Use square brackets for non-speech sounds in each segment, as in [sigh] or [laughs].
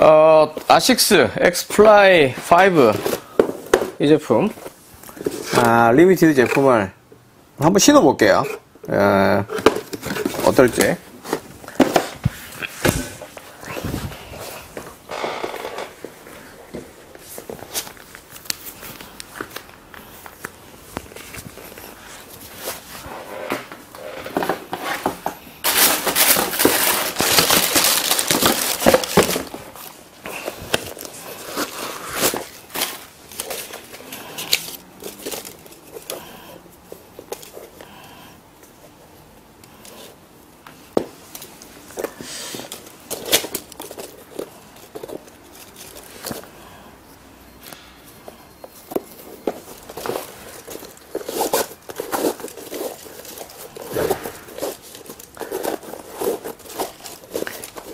어, 아식스 엑스플라이 5이 제품 아, 리미티드 제품을 한번 신어볼게요. 어, 어떨지.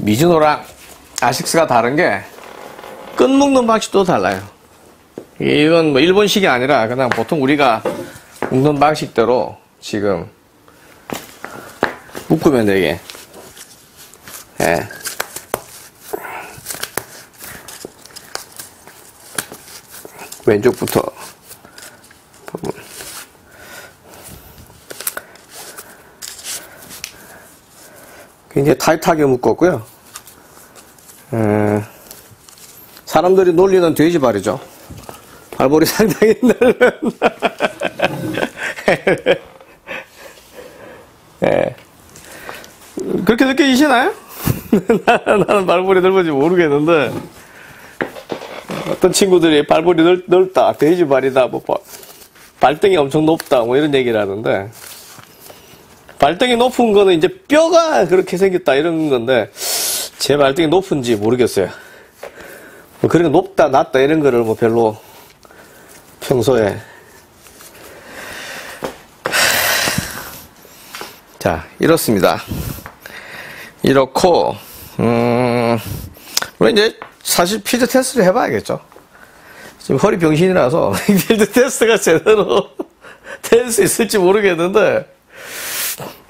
미즈노랑 아식스가 다른 게 끈 묶는 방식도 달라요. 이건 뭐 일본식이 아니라 그냥 보통 우리가 묶는 방식대로 지금 묶으면 되게. 예. 왼쪽부터. 굉장히 타이트하게 묶었고요. 에, 사람들이 놀리는 돼지발이죠. 발볼이 [laughs] 상당히 넓은. [laughs] 예. 그렇게 느껴지시나요? [laughs] 나는 발볼이 넓은지 모르겠는데 어떤 친구들이 발볼이 넓, 넓다, 돼지발이다, 뭐 바- 발등이 엄청 높다, 뭐 이런 얘기를 하는데 발등이 높은 거는 이제 뼈가 그렇게 생겼다 이런 건데 제 발등이 높은지 모르겠어요. 뭐 그런 거 높다 낮다 이런 거를 뭐 별로 평소에 자 이렇습니다. 이렇고 음 물론 이제 사실 필드 테스트를 해봐야겠죠. 지금 허리 병신이라서 [laughs] 필드 테스트가 제대로 [laughs] 될 수 있을지 모르겠는데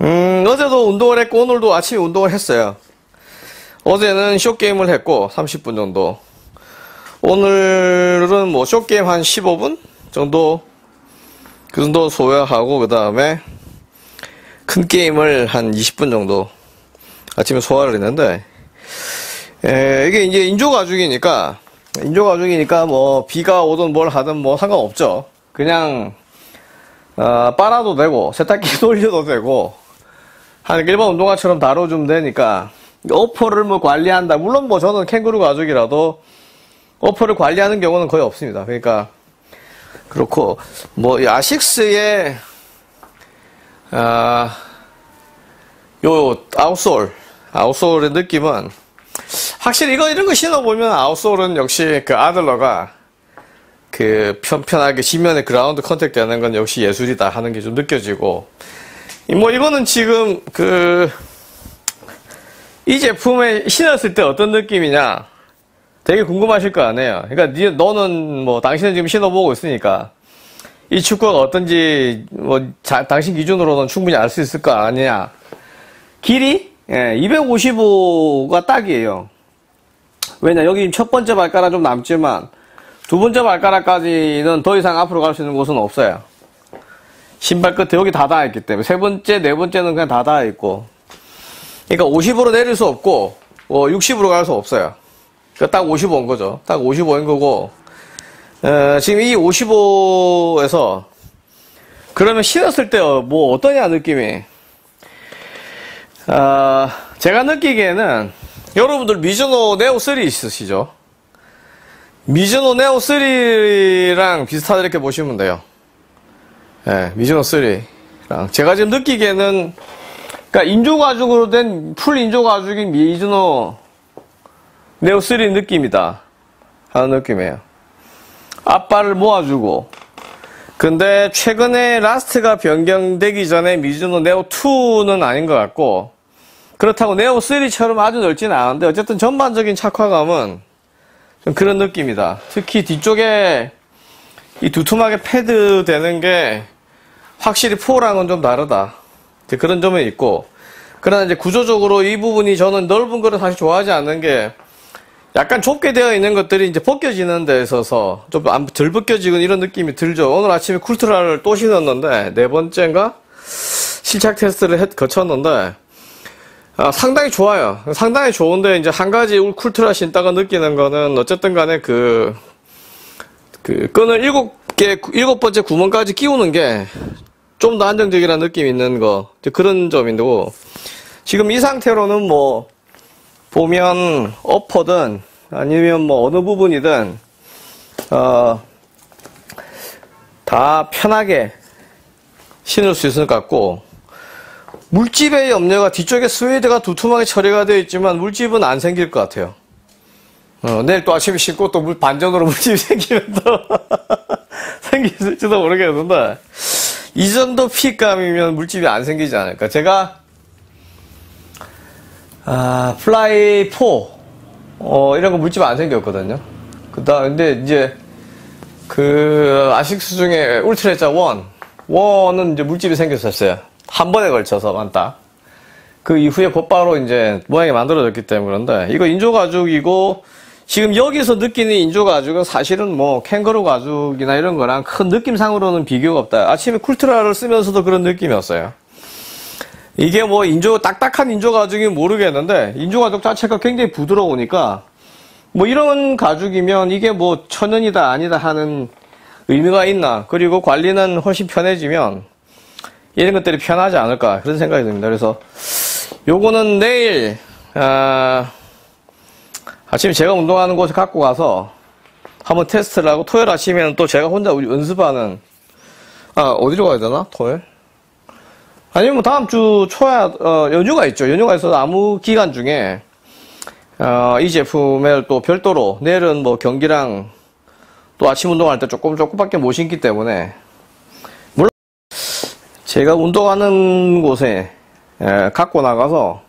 음, 어제도 운동을 했고, 오늘도 아침에 운동을 했어요. 어제는 쇼게임을 했고, 30분 정도. 오늘은 뭐, 쇼게임 한 15분 정도, 그 정도 소화하고, 그 다음에, 큰 게임을 한 20분 정도, 아침에 소화를 했는데, 에, 이게 이제 인조가죽이니까, 인조가죽이니까 뭐, 비가 오든 뭘 하든 뭐 상관없죠. 그냥, 어, 빨아도 되고, 세탁기 [laughs] 돌려도 되고, 한 일반 운동화처럼 다뤄주면 되니까, 어퍼를 뭐 관리한다. 물론 뭐 저는 캥거루 가죽이라도, 어퍼를 관리하는 경우는 거의 없습니다. 그러니까, 그렇고, 뭐, 이 아식스의, 아, 요, 아웃솔, Outsole의 느낌은, 확실히 이거, 이런 거 신어보면 outsole은 역시 그 아들러가, 그 편편하게 지면에 그라운드 contact 되는 건 역시 예술이다 하는 게 좀 느껴지고 이뭐 이거는 지금 그 이 제품에 신었을 때 어떤 느낌이냐 되게 궁금하실 거 아니에요. 그러니까 니, 너는 뭐 당신은 지금 신어보고 있으니까 이 축구가 어떤지 뭐 자, 당신 기준으로는 충분히 알 수 있을 거 아니냐. 길이 예, 255가 딱이에요. 왜냐 여기 첫 번째 발가락 좀 남지만 두 번째 발가락까지는 더 이상 앞으로 갈 수 있는 곳은 없어요. 신발 끝에 여기 다 닿아있기 때문에 세 번째, 네 번째는 그냥 다 닿아있고 그러니까 50으로 내릴 수 없고 뭐 60으로 갈 수 없어요. 그러니까 딱 55인 거죠. 딱 55인 거고 어, 지금 이 55에서 그러면 신었을 때 뭐 어떠냐 느낌이 어, 제가 느끼기에는 여러분들 미즈노 네오 3 있으시죠? 미즈노 네오 3랑 비슷하다 이렇게 보시면 돼요. 예, 미즈노 3랑. 제가 지금 느끼기에는, 그니까 인조 가죽으로 된, 풀 인조 가죽인 미즈노 네오 3 느낌이다. 하는 느낌이에요. 앞발을 모아주고. 근데 최근에 last가 변경되기 전에 미즈노 네오 2는 아닌 것 같고, 그렇다고 네오 3처럼 아주 넓지는 않은데, 어쨌든 전반적인 착화감은 좀 그런 느낌이다. 특히 뒤쪽에 이 두툼하게 패드 되는 게 확실히 4랑은 좀 다르다. 그런 점은 있고. 그러나 이제 구조적으로 이 부분이 저는 넓은 거를 사실 좋아하지 않는 게 약간 좁게 되어 있는 것들이 이제 벗겨지는 데 있어서 좀 덜 벗겨지는 이런 느낌이 들죠. 오늘 아침에 쿨트라를 또 신었는데 네 번째인가 실착 테스트를 했, 거쳤는데 아, 상당히 좋아요. 상당히 좋은데 이제 한 가지 쿨트라 신다가 느끼는 거는 어쨌든 간에 그, 그 끈을 일곱 개, 일곱 번째 구멍까지 끼우는 게 좀 더 안정적이라는 느낌이 있는 거. 그런 점인데고 지금 이 상태로는 뭐 보면 어퍼든 아니면 뭐 어느 부분이든 어, 다 편하게 신을 수 있을 것 같고 물집의 염려가 뒤쪽에 스웨이드가 두툼하게 처리가 되어 있지만 물집은 안 생길 것 같아요. 어, 내일 또 아침에 신고 또 물, 반전으로 [laughs] 물집이 생기면 또 [laughs] 생길지도 모르겠는데 이 정도 fit감이면 물집이 안 생기지 않을까. 제가 아, 플라이 4, 어, 이런 거 물집 안 생겼거든요. 그 다음, 근데 이제, 그, 아식스 중에 울트레자 1, 1은 이제 물집이 생겼었어요. 한 번에 걸쳐서 많다. 그 이후에 곧바로 이제 모양이 만들어졌기 때문에 그런데, 이거 인조 가죽이고, 지금 여기서 느끼는 인조 가죽은 사실은 뭐 캥거루 가죽이나 이런 거랑 큰 느낌상으로는 비교가 없다. 아침에 쿨트라를 쓰면서도 그런 느낌이었어요. 이게 뭐 인조 딱딱한 인조 가죽이 모르겠는데 인조 가죽 자체가 굉장히 부드러우니까 뭐 이런 가죽이면 이게 뭐 천연이다 아니다 하는 의미가 있나 그리고 관리는 훨씬 편해지면 이런 것들이 편하지 않을까 그런 생각이 듭니다 그래서 요거는 내일 아, 아침에 제가 운동하는 곳에 갖고 가서 한번 테스트를 하고 토요일 아침에는 또 제가 혼자 연습하는 아 어디로 가야 되나? 토요일? 아니면 뭐 다음 주 초에 어, 연휴가 있죠. 연휴가 있어서 아무 기간 중에 어, 이 제품을 또 별도로 내일은 뭐 경기랑 또 아침 운동할 때 조금 조금밖에 못 신기 때문에 물론 제가 운동하는 곳에 에, 갖고 나가서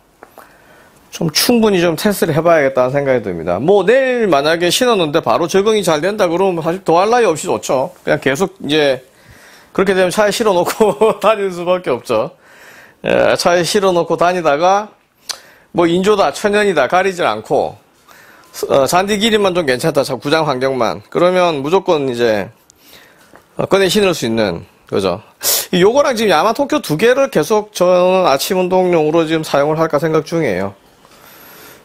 좀 충분히 좀 테스트를 해봐야겠다는 생각이 듭니다. 뭐 내일 만약에 신었는데 바로 적응이 잘 된다 그러면 사실 더할 나위 없이 좋죠. 그냥 계속 이제 그렇게 되면 차에 실어놓고 [laughs] 다니는 수밖에 없죠. 예, 차에 실어놓고 다니다가 뭐 인조다 천연이다 가리질 않고 어, 잔디 길이만 좀 괜찮다 구장 환경만 그러면 무조건 이제 어, 꺼내 신을 수 있는 거죠. 요거랑 지금 야마 토쿄 두 개를 계속 저는 아침 운동용으로 지금 사용을 할까 생각 중이에요.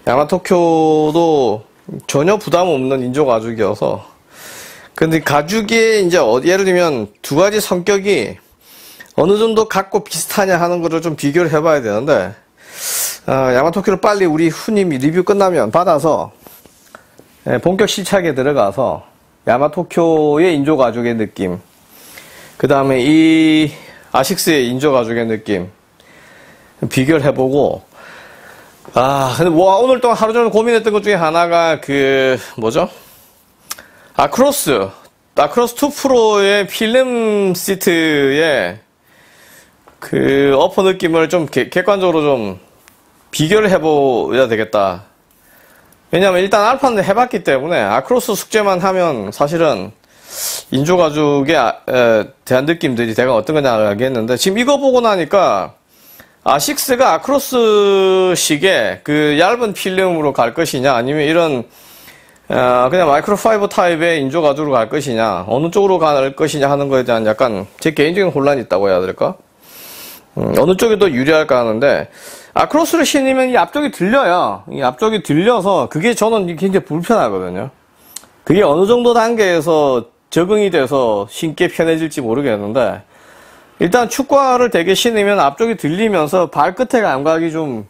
야마토쿄도 전혀 부담 없는 인조 가죽이어서. 근데 가죽이 이제 어디 예를 들면 두 가지 성격이 어느 정도 갖고 비슷하냐 하는 거를 좀 비교를 해봐야 되는데 어, 야마토키를 빨리 우리 후님이 리뷰 끝나면 받아서 예, 본격 시착에 들어가서 야마토쿄의 인조 가죽의 느낌 그 다음에 이 아식스의 인조 가죽의 느낌 비교를 해보고 아 근데 뭐 오늘 동안 하루 종일 고민했던 것 중에 하나가 그 뭐죠 아크로스, 아크로스 2 프로의 필름 시트의 그 어퍼 느낌을 좀 개, 객관적으로 좀 비교를 해보야 되겠다. 왜냐면 일단 알파는 해봤기 때문에 아크로스 숙제만 하면 사실은 인조 가죽에 아, 대한 느낌들이 대강 어떤 거냐 알겠는데 지금 이거 보고 나니까 아식스가 아크로스식의 그 얇은 필름으로 갈 것이냐 아니면 이런 어, 그냥 마이크로 파이버 타입의 인조 가죽으로 갈 것이냐, 어느 쪽으로 갈 것이냐 하는 거에 대한 약간 제 개인적인 혼란이 있다고 해야 될까? 음, 어느 쪽이 더 유리할까 하는데, 아크로스를 신으면 이 앞쪽이 들려요. 이 앞쪽이 들려서 그게 저는 굉장히 불편하거든요. 그게 어느 정도 단계에서 적응이 돼서 신기 편해질지 모르겠는데, 일단 축구화를 되게 신으면 앞쪽이 들리면서 발끝에 감각이 좀,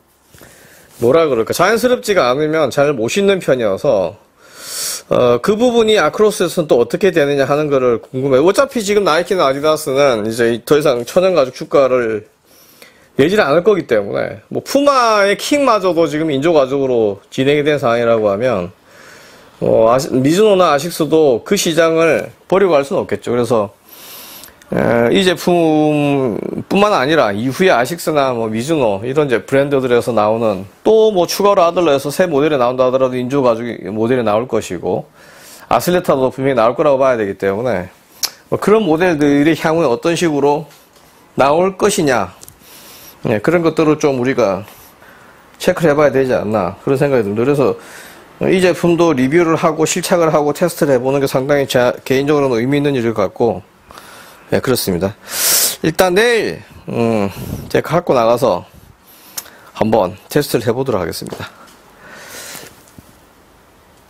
뭐라 그럴까, 자연스럽지가 않으면 잘 못 신는 편이어서, 어, 그 부분이 아크로스에서는 또 어떻게 되느냐 하는 거를 궁금해요. 어차피 지금 나이키나 아디다스는 이제 더 이상 천연 가죽 축가를 내지를 않을 거기 때문에 뭐 푸마의 킹마저도 지금 인조 가죽으로 진행이 된 상황이라고 하면 어, 아시, 미즈노나 아식스도 그 시장을 버리고 갈 수는 없겠죠. 그래서 이 제품뿐만 아니라 이후에 아식스나 뭐 미즈노 이런 이제 브랜드들에서 나오는 또 뭐 추가로 아들러에서 새 모델이 나온다 하더라도 인조 가죽 모델이 나올 것이고 아슬레타도 분명히 나올 거라고 봐야 되기 때문에 뭐 그런 모델들이 향후에 어떤 식으로 나올 것이냐 네, 그런 것들을 좀 우리가 체크를 해봐야 되지 않나 그런 생각이 듭니다. 그래서 이 제품도 리뷰를 하고 실착을 하고 테스트를 해보는 게 상당히 제 개인적으로는 의미 있는 일일 것 같고, 예, 그렇습니다. 일단 내일, 음, 제가 갖고 나가서 한번 테스트를 해보도록 하겠습니다.